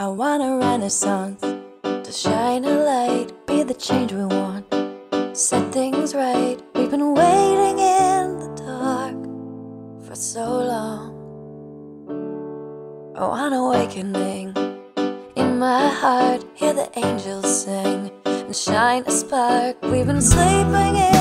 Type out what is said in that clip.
I want a renaissance to shine a light, be the change we want, set things right. We've been waiting in the dark for so long. I want awakening in my heart, hear the angels sing and shine a spark. We've been sleeping in.